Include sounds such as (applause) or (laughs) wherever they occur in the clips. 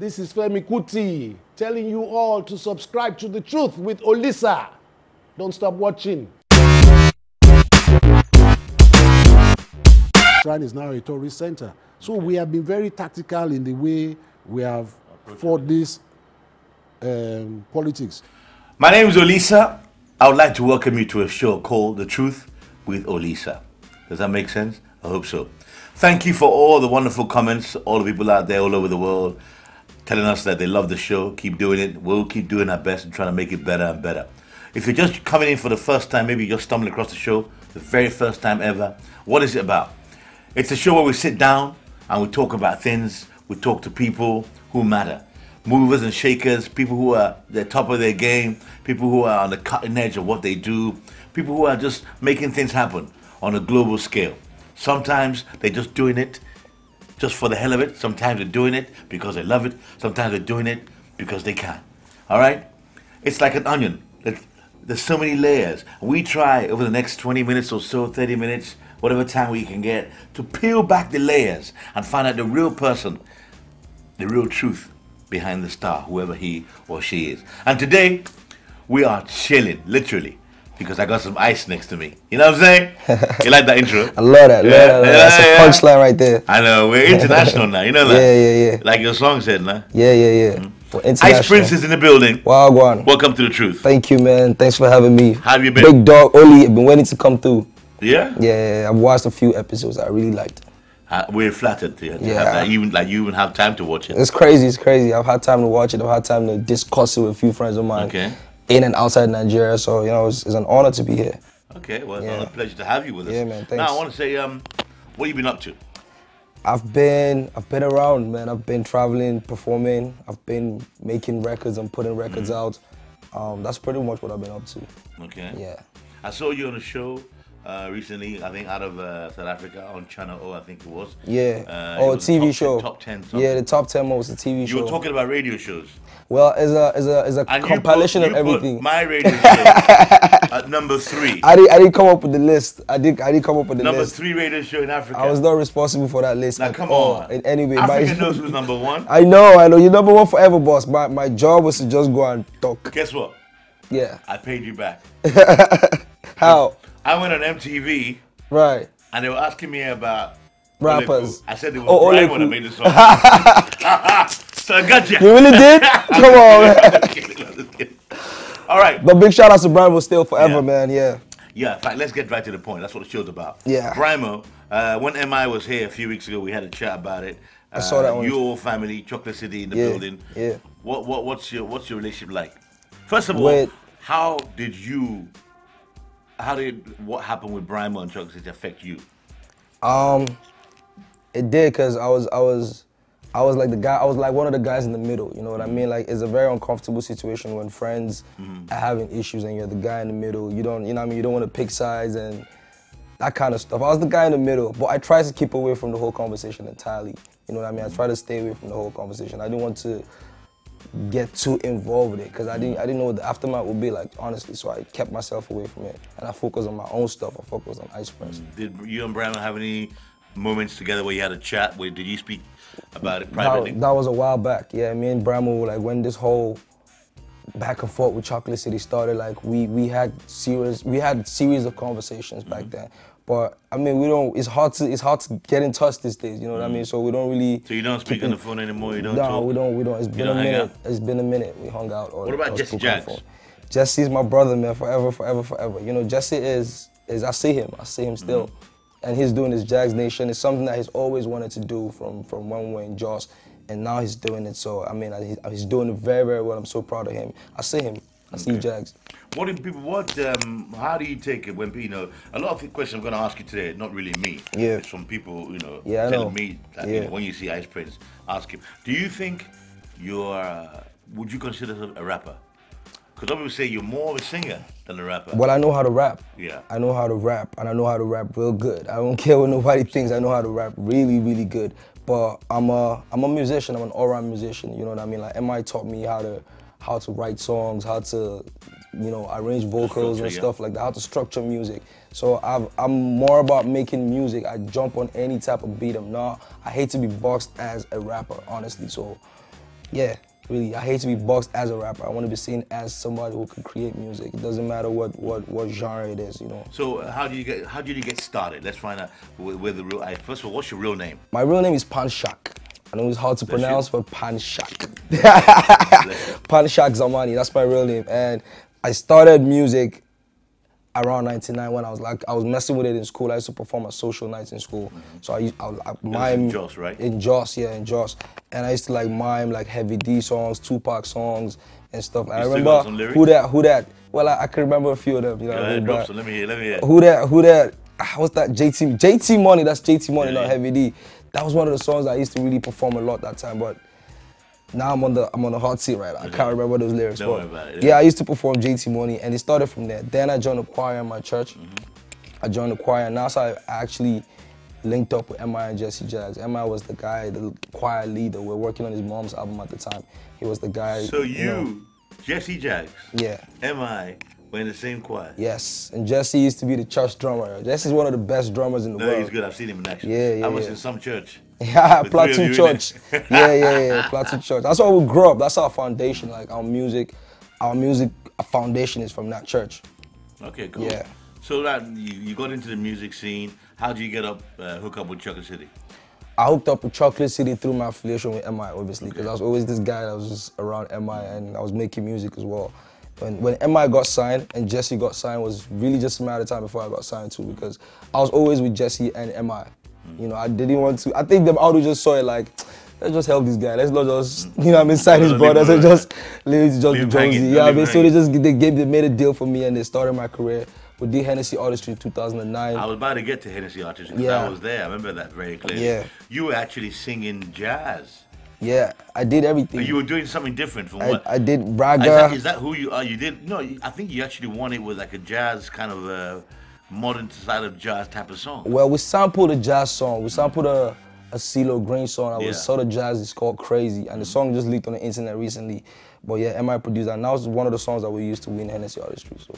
This is Femi Kuti telling you all to subscribe to The Truth with Olisa. Don't stop watching. Shrine is now a tourist center. So we have been very tactical in the way we have fought this um, politics. My name is Olisa. I would like to welcome you to a show called The Truth with Olisa. Does that make sense? I hope so. Thank you for all the wonderful comments, all the people out there all over the world telling us that they love the show. Keep doing it. We'll keep doing our best and trying to make it better and better. If you're just coming in for the first time, maybe you're stumbling across the show, the very first time ever, what is it about? It's a show where we sit down and we talk about things, we talk to people who matter. Movers and shakers, people who are the top of their game, people who are on the cutting edge of what they do, people who are just making things happen on a global scale. Sometimes they're just doing it just for the hell of it. Sometimes they're doing it because they love it. Sometimes they're doing it because they can. All right? It's like an onion. There's so many layers. We try over the next 20 minutes or so, 30 minutes, whatever time we can get, to peel back the layers and find out the real person, the real truth behind the star, whoever he or she is. And today, we are chilling, literally, because I got some ice next to me. You know what I'm saying? (laughs) you like that intro? I love that. love that, love that. That's a yeah. punchline right there. I know we're (laughs) international now. You know that. Yeah, yeah, yeah. Like your song said, nah. Yeah, yeah, yeah. For Ice. Prince is in the building. Wagwan. Welcome to the truth. Thank you, man. Thanks for having me. How have you been? Big dog Oli. I've been waiting to come through. Yeah. Yeah, yeah, yeah. I've watched a few episodes. I really liked. Uh, we're flattered to, to Yeah. have that. Even like you even have time to watch it. It's crazy. It's crazy. I've had time to watch it. I've had time to discuss it with a few friends of mine. Okay. In and outside Nigeria. So you know, it's, it's an honor to be here. Okay. Well, it's a pleasure to have you with us. Yeah, man, thanks. Now I want to say, um, what you been up to? I've been I've been around, man. I've been traveling, performing. I've been making records and putting records Mm-hmm. out. Um, that's pretty much what I've been up to. Okay. Yeah. I saw you on a show uh, recently. I think out of uh, South Africa on Channel O. I think it was. Yeah. Uh, oh, a was a TV top 10 show. top 10 something. Yeah, the top ten most, a TV You show. You were talking about radio shows. well, it's a it's a it's a And compilation put, of everything. My (laughs) radio show at number three. I didn't I didn't come up with the list. I did I didn't come up with the list. number list. three radio show in Africa. I was not responsible for that list Now at come all. on. In any way. Africa My- knows (laughs) who's number one. I know, I know. You're number one forever, boss. My my job was to just go and talk. Guess what? Yeah. I paid you back. (laughs) How? I went on MTV Right. and they were asking me about Rappers. Oleku. I said it was Oh, Oleku. when I made the song. (laughs) so I got you. You really did? (laughs) Come on, man. All right. But big shout out to Brian will still forever, Yeah. man. Yeah. Yeah, in fact, let's get right to the point. That's what the show's about. Yeah. Brymo, uh, when MI was here a few weeks ago, we had a chat about it. Uh, I saw that one. Your family, Chocolate City in the Yeah, building. yeah. What, what, what's your what's your relationship like? First of all, With- how did you, how did what happened with Brymo and did it affect you? Um, it did because I was I was I was like the guy I was like one of the guys in the middle. You know what I mean? Like it's a very uncomfortable situation when friends are having issues and you're the guy in the middle. You don't you know what I mean? You don't want to pick sides and that kind of stuff. I was the guy in the middle, but I tried to keep away from the whole conversation entirely. You know what I mean? I tried to stay away from the whole conversation. I didn't want to get too involved with it because I didn't I didn't know what the aftermath would be like honestly. So I kept myself away from it and I focused on my own stuff. I focused on Ice Prince. Did you and Brymo have any moments together where you had a chat? Where did you speak about it That, privately? that was a while back. Yeah, me and Brymo, like when this whole back and forth with Chocolate City started, like we we had serious we had series of conversations back Mm-hmm. then. But I mean, we don't. It's hard to it's hard to get in touch these days. You know what I mean? So we don't really. So you don't speak on in- the phone anymore. You don't no, talk. we don't. We don't. It's been don't a minute. out? It's been a minute. We hung out. Or, What about Jesse spoke on the Jags? phone. Jesse's my brother, man. Forever, forever, forever. You know, Jesse is is I see him. I see him still, Mm-hmm. and he's doing his Jagz Nation. It's something that he's always wanted to do from from when we were in Jos, and now he's doing it. So I mean, he's doing it very, very well. I'm so proud of him. I see him. I see Jagz. What do people? What? Um, how do you take it when you know? A lot of the questions I'm going to ask you today, not really me. Yeah. It's from people, you know, Yeah, I telling know. me that you know, when you see Ice Prince, ask him. Do you think you're? Uh, would you consider a rapper? Because some people say you're more of a singer than a rapper. Well, I know how to rap. Yeah. I know how to rap, and I know how to rap real good. I don't (laughs) care what nobody thinks. I know how to rap really, really good. But I'm a I'm a musician. I'm an all-round musician. You know what I mean? Like MI taught me how to how to write songs, how to you know arrange vocals Structure, and yeah. stuff like that, how to structure music. So I've, I'm more about making music. I jump on any type of beat. I'm not. I hate to be boxed as a rapper, honestly. So Yeah, really. I hate to be boxed as a rapper. I want to be seen as somebody who can create music. It doesn't matter what what what genre it is, you know. So how do you get how did you get started? Let's find out where, where the real. First of all, what's your real name? My real name is Panshak. I know it's hard to Bless you. pronounce, but Panshak. Panshak Zamani, that's my real name. And I started music around 99 when I was like, I was messing with it in school. I used to perform at social nights in school. So I used, I, I mime. in Jos, right? In Jos, yeah, in Jos. And I used to like mime like Heavy D songs, Tupac songs, and stuff. And I remember some lyrics? who that, who that. Well, I, I can remember a few of them. You know, what I drop some. Let me hear. Let me hear. who that? Who that? ah, What's that? JT JT Money. That's JT Money, Yeah, not yeah. Heavy D. That was one of the songs I used to really perform a lot that time. But now I'm on the I'm on the hot seat right. now. I can't remember those lyrics. Don't but worry about it. Yeah, I used to perform JT Money, and it started from there. Then I joined the choir in my church. Mm-hmm. I joined the choir, and that's how I actually linked up with MI and Jesse Jagz. MI was the guy, the choir leader. We are working on his mom's album at the time. He was the guy. So you, know, Jesse Jagz, yeah. M.I. were in the same choir. Yes, and Jesse used to be the church drummer. Jesse's one of the best drummers in the No, world. he's good. I've seen him in action. Yeah, yeah, I was yeah. in some church. (laughs) Yeah, With three Platoon in Church. (laughs) yeah, yeah, yeah, Platoon Church. That's how we grew up. That's our foundation. Like our music, our music foundation is from that church. Okay, cool. Yeah. So that you, you got into the music scene. How do you get up, uh, hook up with Chocolate City? I hooked up with Chocolate City through my affiliation with MI, obviously, because I was always this guy that was just around MI and I was making music as well. When, when MI got signed and Jesse got signed was really just a matter of time before I got signed too, because I was always with Jesse and MI. You know, I didn't want to. I think them auto just saw it like, let's just help this guy. Let's not just, you know, I mean, sign his brothers and just leave it just Leave Jonesy. hanging. Yeah, I mean, so they just they gave they made a deal for me and they started my career. with did Hennessy Artistry in 2009. I was about to get to Hennessy Artistry because Yeah. I was there. I remember that very clearly. Yeah. You were actually singing jazz. Yeah, I did everything. You were doing something different from I, what? I did Is that, is that who you are? You did no. I think you actually won it with like a jazz kind of a modern style of jazz type of song. Well, we sampled a jazz song. We sampled a a CeeLo Green song. I Yeah. was sort of jazz. It's called Crazy, and the mm. song just leaked on the internet recently. But yeah, MI produced and that was one of the songs that we used to win Hennessy Artistry. So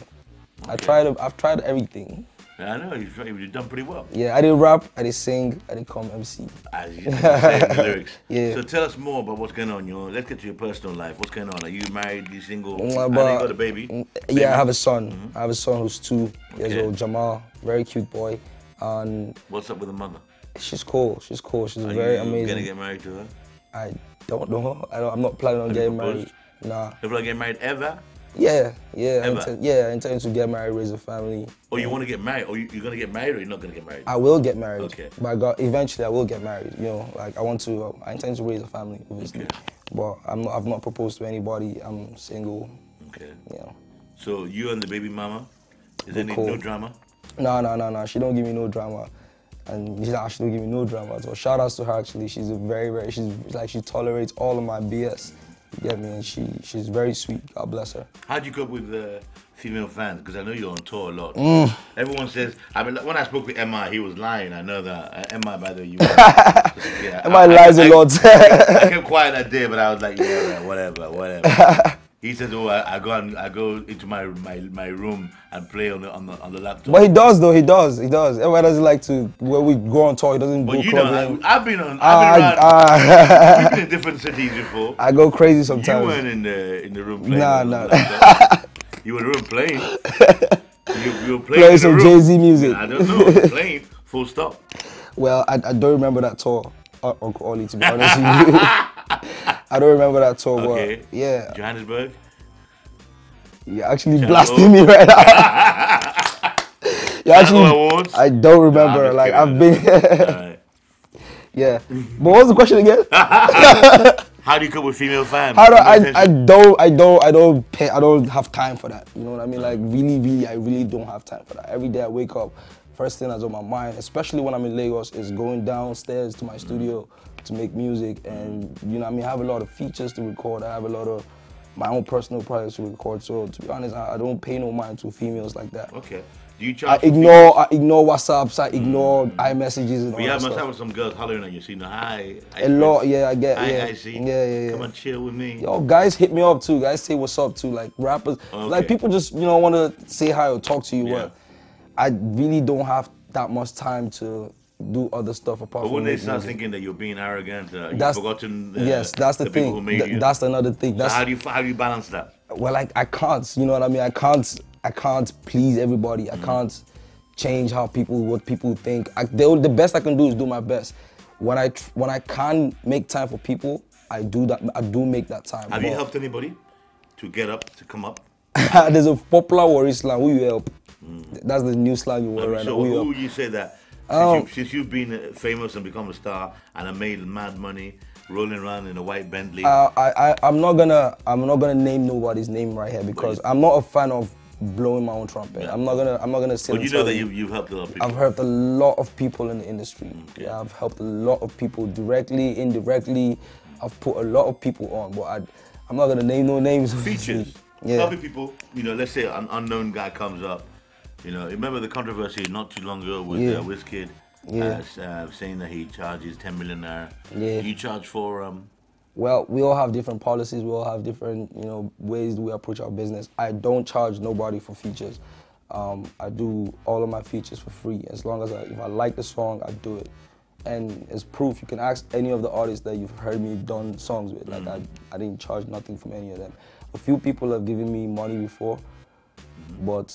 I tried. I've tried everything. I know you've, you've done pretty well. Yeah, I did rap. I did sing. I did come MC. As you said the (laughs) lyrics. Yeah. So tell us more about what's going on. You know, let's get to your personal life. What's going on? Are you married? You single? Mm, I you got a baby. Mm, Baby? Yeah, I have a son. I have a son who's two years Okay. old, Jamal. Very cute boy, and What's up with the mother? she's cool. She's cool. She's Are very you amazing. gonna get married to her? I don't know. I don't, I'm not planning on Have getting married. Nah. Never gonna get married ever? Yeah, yeah, I intend, yeah. I intend to get married, raise a family. Or you want to get married? Or you, you're gonna get married, or you're not gonna get married? I will get married. Okay. God, eventually I will get married. You know, like I want to. Uh, I intend to raise a family, obviously. Okay. But I'm not, I've not proposed to anybody. I'm single. Okay. You know. So you and the baby mama, is there any, cool. no drama? No, no, no, no. She don't give me no drama, and she actually don't give me no drama. So shout outs to her. Actually, she's a very, very. She's like she tolerates all of my BS. You get me? And she she's very sweet. God bless her. How'd you cope with the female fans? Because I know you're on tour a lot. Mm. Everyone says. I mean, when I spoke with Emma, he was lying. I know that. Uh, Emma, by the way, you. (laughs) yeah, Emma lies a a lot. I kept quiet that day, but I was like, yeah, whatever, whatever. (laughs) he says, "Oh, I, I go and I go into my, my my room and play on the on the, on the laptop." But he does though. He does. He does. Everybody doesn't like to when we go on tour. He doesn't but go you know, clubbing. I, I've been on. I've been around. been in different cities before. (laughs) I go crazy sometimes. You weren't in the in the room playing. Nah, nah. (laughs) you were in the room playing. You, you were playing Playing in some. Jay-Z music. I don't know. Playing. Full stop. (laughs) Well, I, I don't remember that tour, uh, Uncle Ollie. To be honest with you, I don't remember that tour. Okay. But yeah, Johannesburg. you're actually blasting me right now. (laughs) you actually, Awards? I don't remember. just like. I've been, (laughs) yeah. But what was the question again? (laughs) How do you cope with female fans? I don't, I, I don't, I don't, I don't pay, I don't have time for that. You know what I mean? Like really, really, I really don't have time for that. Every day I wake up, first thing that's on my mind, especially when I'm in Lagos, is going downstairs to my studio to make music. And you know, I mean, I have a lot of features to record. I have a lot of my own personal projects to record. So to be honest, I, I don't pay no mind to females like that. Okay. Do you I charge? for ignore, I ignore WhatsApps, I ignore mm. iMessages and all But yeah, that must have stuff. with some girls hollering at you, see "Hi." hi, A lot, yeah, I get, Hi, yeah, I see. yeah, yeah, yeah. Come and chill with me. Yo, guys hit me up too. Guys say what's up too. Like rappers, like people just you know want to say hi or talk to you. Yeah. But I really don't have that much time to do other stuff apart But when they start music. thinking that you're being arrogant, uh, you've forgotten uh, yes, that's the, people thing. who made Th- you. That's another thing. So That's how do you how do you balance that? well, like I can't, you know what I mean? I can't, I can't please everybody. Mm. I can't change how people, what people think. I, the, the best I can do is do my best. When I when I can make time for people, I do that. I do make that time. Have you helped anybody to get up to come up? (laughs) There's a popular word slang. Who you help? That's the new slang you wear right Mm. so now. Who who would you say that? Since, Um, you, since you've been famous and become a star and have made mad money, rolling around in a white Bentley. Uh, I, I, I'm not gonna, I'm not gonna name nobody's name right here because I'm not a fan of blowing my own trumpet. I'm not gonna, I'm not gonna say. but you know that you, you've helped a lot of people. I've helped a lot of people in the industry. Yeah, I've helped a lot of people directly, indirectly. I've put a lot of people on, but I, I'm not gonna name no names. features. (laughs) Yeah. Helping people, you know, let's say an unknown guy comes up, you know, remember the controversy not too long ago with Yeah. uh, Wizkid Yeah. uh, uh, saying that he charges 10 million naira. Yeah. Do you charge for, um, Well, we all have different policies. We all have different, you know, ways we approach our business. I don't charge nobody for features. Um, I do all of my features for free. As long as I, if I like the song, I do it. And as proof, you can ask any of the artists that you've heard me done songs with. Like I, I didn't charge nothing from any of them. A few people have given me money before, but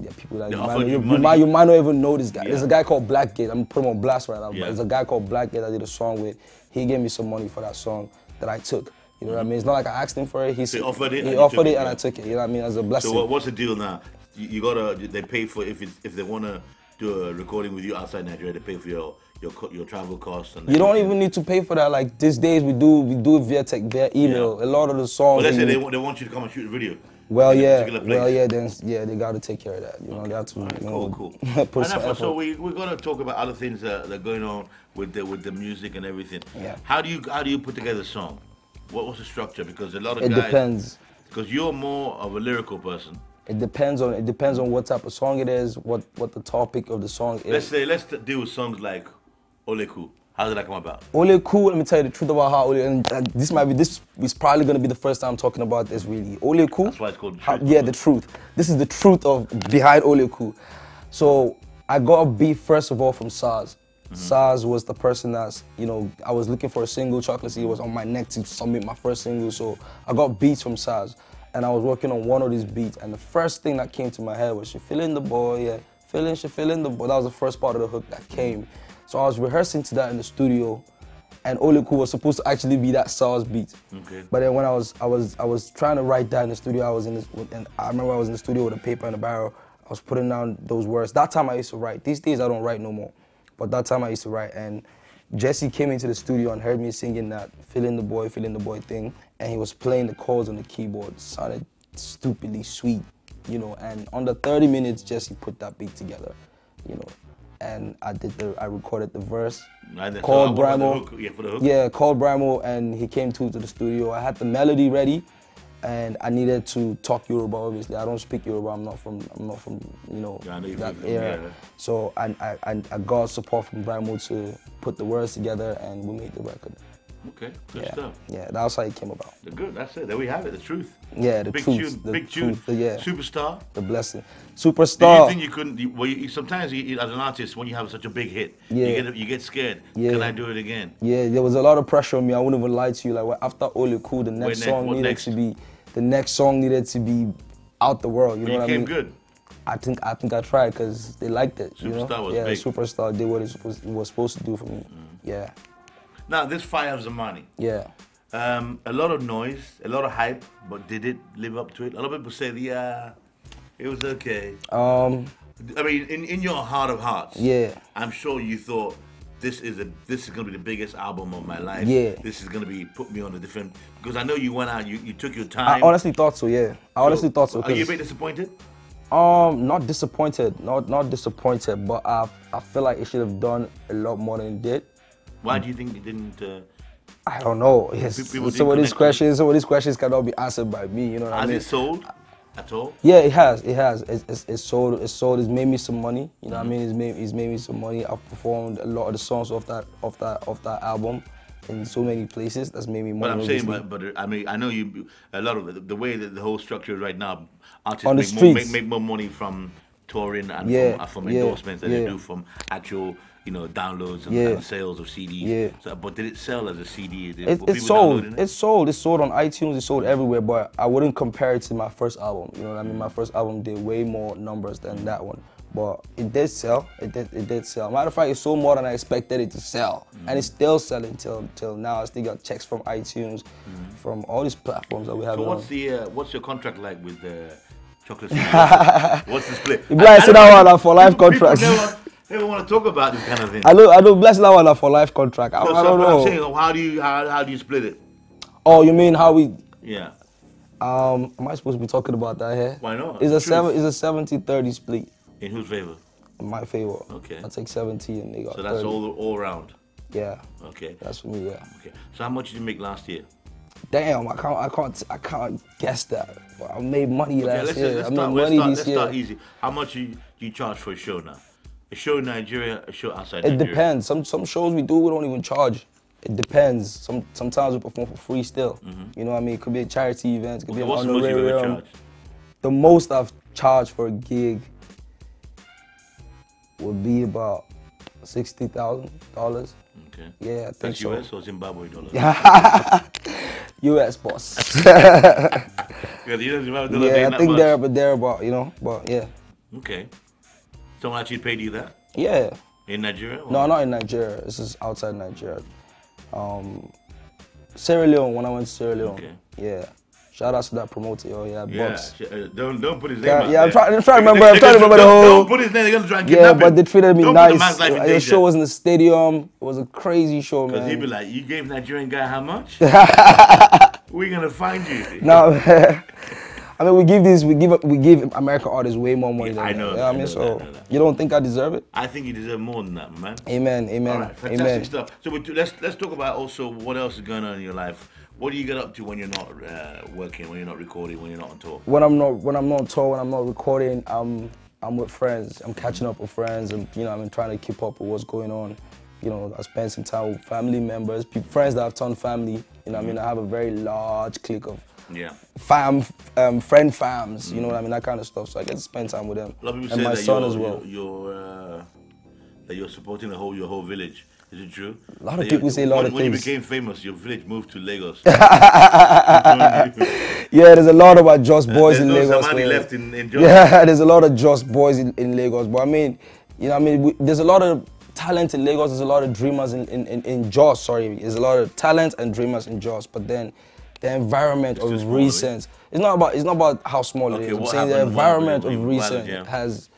yeah, people that you might, you you, might you might not even know this guy. There's a guy called Blackgate. I'm putting him on blast right now. Yeah. But there's a guy called Blackgate I did a song with. He gave me some money for that song that I took. You know what I mm-hmm. mean? It's not like I asked him for it. He, So he offered it and He offered it and yeah. I took it. You know what I mean? As a blessing. so what's the deal now? You, gotta, they pay for, if if they wanna do a recording with you outside Nigeria, they pay for your, your, your travel costs and you don't even need to pay for that. Like these days, we do we do it via tech, via email. Yeah. A lot of the songs. Well, let's say they, want- they want you to come and shoot a video. Well, yeah, well, yeah. Then yeah, they got to take care of that. You know, they have to. You know, Cool, cool. (laughs) put And therefore, so we we're gonna talk about other things that, that are going on with the with the music and everything. Yeah. How do you how do you put together a song? What was the structure? Because a lot of It guys. depends. Because you're more of a lyrical person. It depends on it depends on what type of song it is, what what the topic of the song is. Let's say let's deal with songs like Oleku. How did that come about? Oleku, let me tell you the truth about how Ole, and uh, this might be, this is probably gonna be the first time talking about this really. Oleku. That's why it's called the how- yeah, the truth. This is the truth of behind Oleku. So I got a beat first of all from Sarz. Mm-hmm. Sarz was the person that's, you know, I was looking for a single, Chocolate City was on my neck to submit my first single. So I got beats from Sarz. And I was working on one of these beats. And the first thing that came to my head was, she feeling the boy, yeah. Feeling, she feeling the boy. That was the first part of the hook that came. So I was rehearsing to that in the studio. And Oleku was supposed to actually be that Sarz beat. Okay. But then when I was I was I was trying to write that in the studio, I was in this and I remember I was in the studio with a paper and a barrel. I was putting down those words. That time I used to write. These days I don't write no more. But that time I used to write and Jesse came into the studio and heard me singing that feeling the boy, feeling the boy thing, and he was playing the chords on the keyboard. sounded stupidly sweet, you know, and under 30 minutes Jesse put that beat together, you know. And I did the I recorded the verse. So called Brymo. Yeah, for the hook? Yeah, called Brymo and he came to to the studio. I had the melody ready and I needed to talk Yoruba obviously. I don't speak Yoruba, I'm not from I'm not from, you know, Yeah, I know that era. yeah. So I, I, I I got support from Brymo to put the words together and we made the record. Okay, good Yeah. stuff. Yeah, that's how it came about. The good, that's it. There we have it, the truth. Yeah, the big truth, tune, the big tune, truth, yeah. superstar. The blessing. Do you Superstar. think you couldn't? You, well, you, sometimes you, as an artist, when you have such a big hit, Yeah. you get you get scared. Yeah. Can I do it again? Yeah, there was a lot of pressure on me. I wouldn't even lie to you. Like after Oleku, the next next? song What needed next? to be, the next song needed to be out the world. You But know you what I came mean? good. I think I think I tried because they liked it. you know? Superstar was yeah, big. Mm. Superstar did what it was, it was supposed to do for me. Yeah, Now this Fire of Zamani. yeah. Um, a lot of noise, a lot of hype, but did it live up to it? A lot of people said, yeah, it was okay. Um, I mean, in, in your heart of hearts, Yeah. I'm sure you thought this is a this is gonna be the biggest album of my life. Yeah. this is gonna be put me on a different because I know you went out, you, you took your time. I honestly thought so. Yeah, I honestly thought so. Are you a bit disappointed? Um, not disappointed, not not disappointed, but I I feel like it should have done a lot more than it did. Why do you think it didn't? Uh, I don't know. Yes, some of these connect with it. questions, some of these questions cannot be answered by me. You know what I has mean? it sold at all? Yeah, it has. It has. It's, it's, it's sold. It's sold. It's made me some money. You know what I Mm-hmm. mean? It's made. It's made me some money. I've performed a lot of the songs of that, off that, off that album, in so many places. That's made me money. But I'm saying, but, but I mean, I know you. A lot of the, the way that the whole structure is right now, artists make more, make, make more money from touring and Yeah, from, uh, from yeah, endorsements than they do from actual, you know, downloads and, Yeah. and sales of CDs. Yeah. So, but did it sell as a CD? Did, It, people sold. downloading it? Sold. It sold on iTunes. It sold everywhere. But I wouldn't compare it to my first album. You know what I mean? My first album did way more numbers than that one. But it did sell. It did. It did sell. Matter of fact, it sold more than I expected it to sell, and it's still selling till till now. I still got checks from iTunes, from all these platforms that we have. So on. what's the uh, what's your contract like with uh, Chocolate? (laughs) What's the split? You I- I that one for life contracts. Never want to talk about this kind of thing. I know. I know. Bless that one for life contract. I, So- I so don't what know. I'm saying, how do you how, how do you split it? Oh, you mean how we? Yeah. Um, am I supposed to be talking about that here? Why not? It's a Truth. seven. It's a 70-30 split. In whose favor? In my favor. Okay. I take 70 and they got So that's 30. all all round. Yeah, Okay. that's for me. Yeah. Okay. So how much did you make last year? Damn, I can't, I can't, I can't guess that. But I made money Okay, last let's, year. let's I made start, let's money start, this let's year. start easy. How much do you, do you charge for a show now? A show in Nigeria, a show outside It Nigeria? depends. Some some shows we do we don't even charge. It depends. Some sometimes we perform for free still. Mm-hmm. You know what I mean? It could be a charity event. It could Okay, be an what's the most you've ever charged? The most I've charged for a gig would be about sixty thousand dollars. Okay. Yeah, I think That's so. US or Zimbabwe dollars? (laughs) U.S. boss. (laughs) Yeah, the US Zimbabwe dollars yeah, I think much. they're but they're about you know, but yeah, Okay. Someone actually paid you that yeah. in Nigeria? or- No, not in Nigeria. This is outside Nigeria. Um, Sierra Leone. When I went to Sierra Leone. Okay. Yeah. Shout out to that promoter. Yo, yeah, Yeah, Bucks. uh, don't don't put his name Yeah, yeah, I'm there. trying- I'm trying to remember- I'm (laughs) trying to remember the whole- Don't put his name. They're gonna try and Yeah, but they treated me Don't nice. The man's life in Your show was in the stadium. It was a crazy show, man. Because he'd be like, you gave Nigerian guy how much? (laughs) We're gonna find you. No, (laughs) I mean we give these, we give, we give American artists way more money Yeah, than I that. know You that, I mean, know so that, know you don't think I deserve it? I think you deserve more than that, man. Amen, amen, All right, fantastic amen. stuff. So we let's let's talk about also what else is going on in your life. What do you get up to when you're not uh, working, when you're not recording, when you're not on tour? when I'm not when I'm not on tour, when I'm not recording, I'm I'm with friends. I'm catching up with friends, and you know, I'm trying to keep up with what's going on. You know, I spend some time with family members, people, friends that I've turned family. You know, I mean, I have a very large clique of Yeah. fam, um, friend fams. You know what I mean, that kind of stuff. So I get to spend time with them, A lot of people and say my that son you're, as well. you're, uh, that you're supporting the whole your whole village. Is it true? A lot of That people say a lot when, of when things. you became famous, your village moved to Lagos. (laughs) (laughs) Yeah, there's a lot of our Jos boys There's in no Lagos. Somali left in, in Jos. Yeah, (laughs) there's a lot of Jos boys in, in Lagos. But I mean, you know, I mean, we, there's a lot of talent in Lagos. There's a lot of dreamers in in, in, in Jos. Sorry, there's a lot of talent and dreamers in Jos. But then, the environment too of recent. It's not about it's not about how small Okay, it is. I'm saying the environment of recent yeah. has.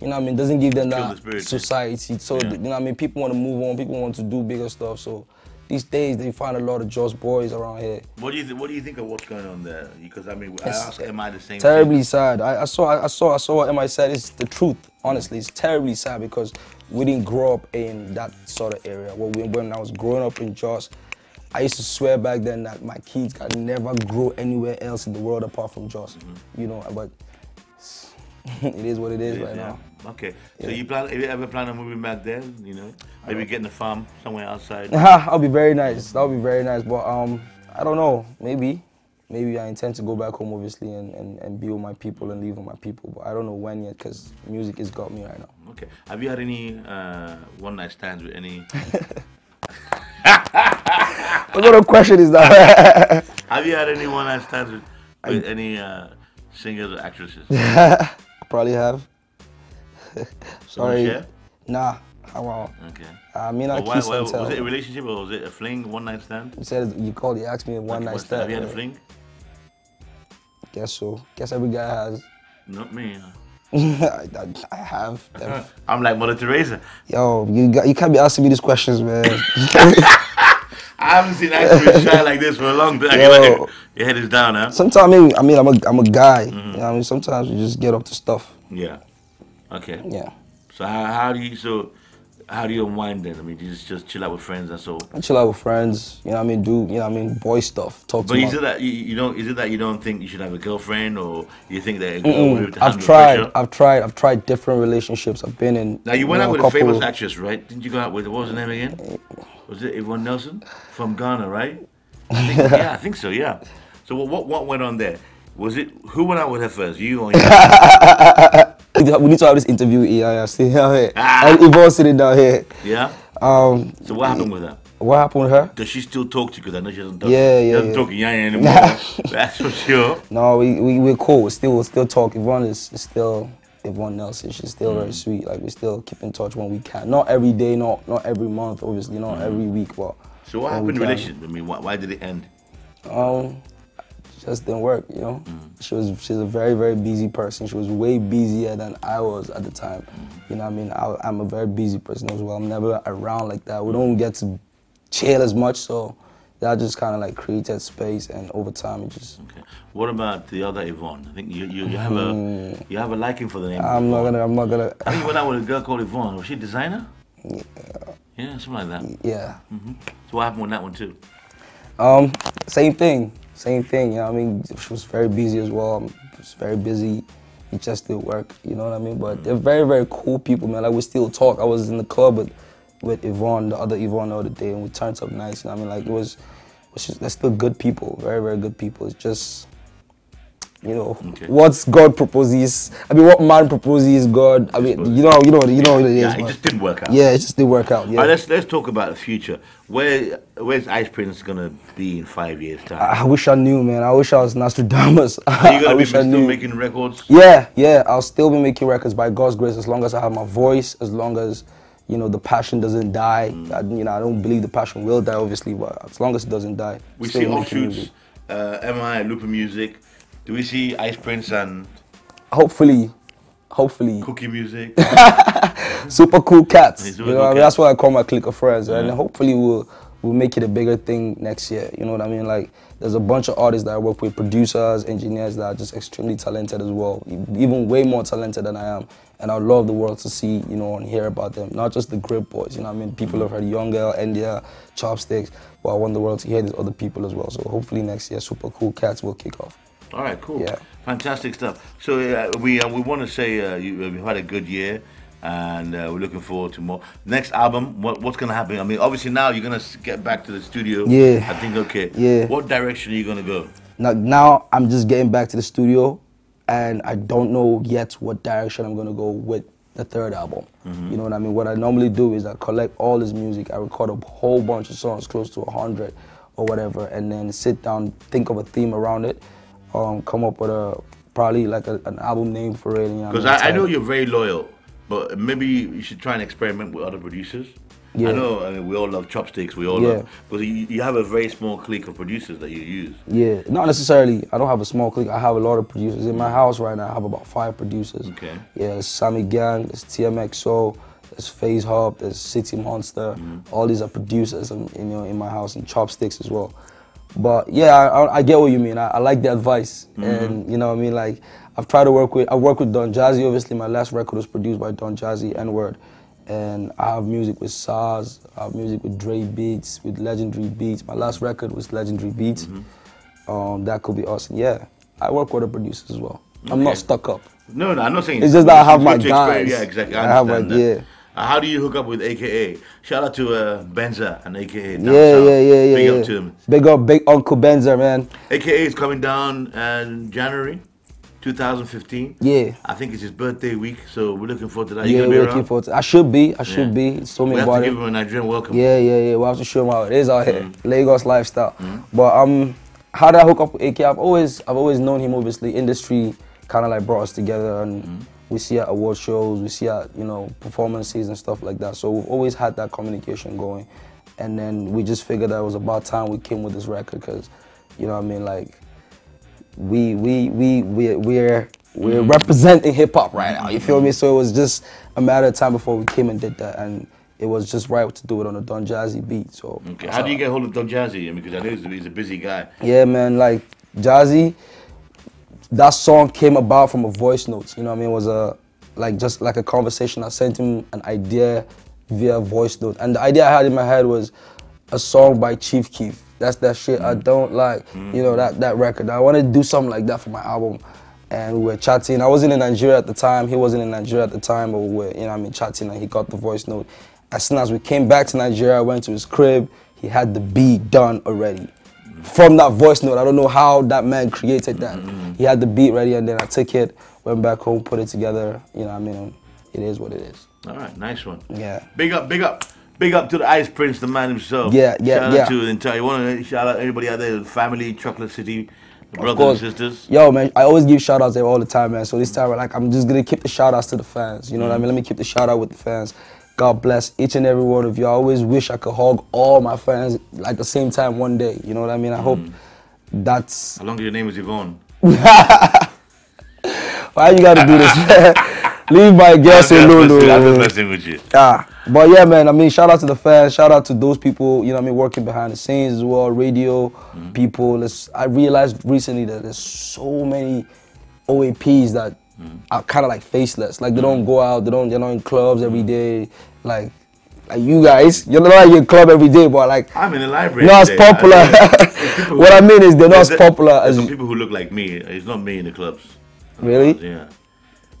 You know what I mean? Doesn't give them that the society. So, Yeah. you know what I mean? People want to move on. People want to do bigger stuff. So, these days, they find a lot of Jos boys around here. What do you th- What do you think of what's going on there? Because I mean, I asked MI the same? terribly thing? sad. I, I saw, I saw, I saw what MI said. It's the truth. Honestly, it's terribly sad because we didn't grow up in that sort of area. Well, when, when I was growing up in Jos, I used to swear back then that my kids can never grow anywhere else in the world apart from Jos. You know, but (laughs) it is what it is. It is, right yeah. now. Okay. So you plan? Have you ever plan on moving back there? You know, maybe getting a farm somewhere outside. (laughs) That'll be very nice. That'll be very nice. But um, I don't know. Maybe, maybe I intend to go back home, obviously, and, and, and be with my people and live with my people. But I don't know when yet, because music has got me right now. Okay. Have you had any uh, one night stands with any? (laughs) What sort of question is that? (laughs) have you had any one night stands with, with any uh, singers or actresses? (laughs) I probably have. (laughs) Sorry. share? Nah, I won't. Okay. I mean, I Or why, why, and was it a relationship or was it a fling, one night stand? You said you called, you asked me a one night stand. Have you had a fling? Guess so. Guess every guy has. Not me. I, I, I have. I'm like Mother Teresa. Yo, you got, you can't be asking me these questions, man. I haven't seen actors shy (laughs) like this for a long time. Yo. Like, your head is down, huh? Sometimes I mean, I mean, I'm a, I'm a guy. Mm-hmm. You know I mean, sometimes we just get up to stuff. Yeah. Okay. Yeah. So how, how do you so how do you unwind then? I mean, do you just, just chill out with friends and so. I chill out with friends. You know what I mean? Do you know what I mean? Boy stuff. Talk But to is my. it that you, you don't? Is it that you don't think you should have a girlfriend, or you think that a girl will be to I've tried. pressure? I've tried. I've tried different relationships. I've been in. Now you went know, out with a couple- famous actress, right? Didn't you go out with what was her name again? Was it Yvonne Nelson from Ghana, right? I think, yeah, I think so. Yeah. So what, what what went on there? Was it who went out with her first? You or your (laughs) we need to have this interview sitting down here. And Yvonne sitting down here. Yeah. Um, So what happened with her? what happened with her? Does she still talk to you? Because I know she doesn't talk. Yeah, yeah, doesn't yeah. talk yang (laughs) anymore. That's for sure. No, we, we we're cool. We still we still talk. Yvonne is, is still Yvonne Nelson. She's still very mm. sweet. Like we still keep in touch when we can. Not every day, not not every month, obviously, not mm. every week, but So what happened in relationship? I mean, why, why did it end? Um, just didn't work. You know, mm. she was she's a very very busy person. She was way busier than I was at the time. You know, what I mean, I, I'm a very busy person as well. I'm never around like that. We don't get to chill as much, so that just kind of like created space, and over time it just. Okay. What about the other Yvonne? I think you, you, you have a you have a liking for the name. Hmm. I'm not gonna. I'm not gonna. I think you went out with a girl called Yvonne. Was she a designer? Yeah. Yeah, something like that. Yeah. Mhm. So what happened with that one too? Um, same thing, same thing. You know, what I mean, she was very busy as well. I was very busy. It just didn't work. You know what I mean? But they're very, very cool people, man. Like we still talk. I was in the club with with Yvonne, the other Yvonne, the other day, and we turned up nice. You know what I mean? Like it was, it was just, they're still good people. Very, very good people. It's just. You know Okay. what God proposes. I mean, what man proposes, God. I mean, you know, you know, you know what it is. Yeah, it just didn't work out. Yeah, it just didn't work out. Yeah. right, let's let's talk about the future. Where where's Ice Prince gonna be in five years time? I wish I knew, man. I wish I was Nostradamus. (laughs) Are you (laughs) gonna be still making records? Yeah, yeah. I'll still be making records by God's grace as long as I have my voice, as long as you know the passion doesn't die. Mm. I, you know, I don't believe the passion will die, obviously, but as long as it doesn't die, We see offshoots, uh, MI, Loopy Music. Do we see Ice Prince and Hopefully, hopefully, Cookie Music? (laughs) super cool cats. You know, I mean? that's what I call my clique of friends, and hopefully we'll we'll make it a bigger thing next year. You know what I mean? Like, there's a bunch of artists that I work with, producers, engineers that are just extremely talented as well, even way more talented than I am. And I'd love the world to see, you know, and hear about them. Not just the Grip Boys, you know what I mean? People have heard Young Girl, India, Chopsticks, but I want the world to hear these other people as well. So hopefully next year, Super Cool Cats will kick off. All right, cool. Yeah. Fantastic stuff. So uh, we uh, we want to say uh, you, uh, we've had a good year, and uh, we're looking forward to more. Next album, what, what's gonna happen? I mean, obviously now you're gonna get back to the studio. Yeah. I think okay. Yeah. What direction are you gonna go? Now, now I'm just getting back to the studio, and I don't know yet what direction I'm gonna go with the third album. You know what I mean? What I normally do is I collect all this music, I record a whole bunch of songs, close to a hundred or whatever, and then sit down, think of a theme around it, um, come up with a probably like a, an album name for it. You know Because mean? I, I know you're very loyal, but maybe you should try and experiment with other producers. Yeah. I know. I mean, we all love chopsticks. We all Yeah. love because you, you have a very small clique of producers that you use. Yeah, not necessarily. I don't have a small clique. I have a lot of producers in my house right now. I have about five producers. Okay. Yeah, there's Sammy Gang, there's TMXO, there's Phase Hub, there's City Monster. Mm. All these are producers, in, you know, in my house, and Chopsticks as well. But yeah, I, I, get what you mean. I, I like the advice, mm-hmm. and you know, what I mean, like I've tried to work with. I work with Don Jazzy. Obviously, my last record was produced by Don Jazzy, N Word, and I have music with Sarz. I have music with Dre Beats, with Legendary Beats. My last record was Legendary Beats. Um, that could be awesome. Yeah, I work with a producer as well. I'm not stuck up. No, no, I'm not saying It's just that I have my guys. Yeah, exactly. I, I have my- understand that. yeah. How do you hook up with AKA? Shout out to uh, Benza and AKA. Down Yeah, south. yeah, yeah, yeah. Big yeah. up to him. Big up, big Uncle Benzer, man. AKA is coming down in January 2015. Yeah. I think it's his birthday week, so we're looking forward to that. You Yeah, we're looking forward to. I should be. I should Yeah. be. It's so We many have to give him a Nigerian welcome. Yeah, yeah, yeah. We'll have to show them how it is out here. Mm. Lagos lifestyle. But um, how did I hook up with AK? I've always, I've always known him. Obviously, industry kind of like brought us together, and Mm. we see at award shows, we see at you know performances and stuff like that. So we've always had that communication going, and then we just figured that it was about time we came with this record because, you know, what I mean, like we we we we we're we're Mm. representing hip hop right now. You feel me? So it was just a matter of time before we came and did that, and it was just right to do it on a Don Jazzy beat. So Okay. How do you get hold of Don Jazzy? I mean, because I know he's, he's a busy guy. Yeah, man. Like Jazzy, that song came about from a voice note. You know what I mean? It was a like just like a conversation. I sent him an idea via voice note, and the idea I had in my head was a song by Chief Keef. That's that shit I mm. don't like. You know that that record. I wanted to do something like that for my album. And we were chatting. I wasn't in Nigeria at the time. He wasn't in Nigeria at the time, but we were, you know, I mean, chatting, and he got the voice note. As soon as we came back to Nigeria, I went to his crib. He had the beat done already from that voice note. I don't know how that man created that. Mm. He had the beat ready, and then I took it, went back home, put it together. You know, what I mean, it is what it is. All right, nice one. Yeah. Big up, big up, big up to the Ice Prince, the man himself. Yeah, yeah, shout yeah. out to the entire. You want to shout out everybody out there, the family, Chocolate City, the brothers and sisters. Yo, man, I always give shout outs there all the time, man. So this time, like, I'm just gonna keep the shout outs to the fans. You know what I mm. mean? Let me keep the shout out with the fans. God bless each and every one of you. I always wish I could hug all my fans like the same time one day. You know what I mean? I hope mm. that's How long your name is Yvonne? (laughs) why you gotta do this, man. (laughs) Leave my guests I'm alone, I'm just messing with you. Ah, but yeah, man. I mean, shout out to the fans. Shout out to those people. You know, what I mean, working behind the scenes as well. Radio mm-hmm. people. It's, I realized recently that there's so many OAPs that mm-hmm. are kind of like faceless. Like they don't mm-hmm. go out. They don't. They're not in clubs every day. Like, like you guys. You're not like in club every day, but like I'm in the library. not as. I popular. mean, (laughs) what I mean is they're not as popular as some people who look like me. It's not me in the clubs. Really? Yeah.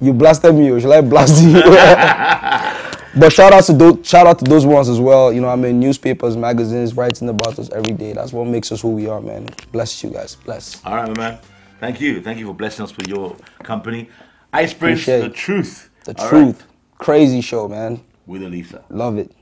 You blasted me, or should I blast you? (laughs) but shout out to those, shout out to those ones as well. You know, I mean, newspapers, magazines, writing about us every day. That's what makes us who we are, man. Bless you guys. Bless. All right, my man. Thank you. Thank you for blessing us with your company. Ice Prince, Appreciate the truth. The All right. truth. Crazy show, man. With Olisa. Love it.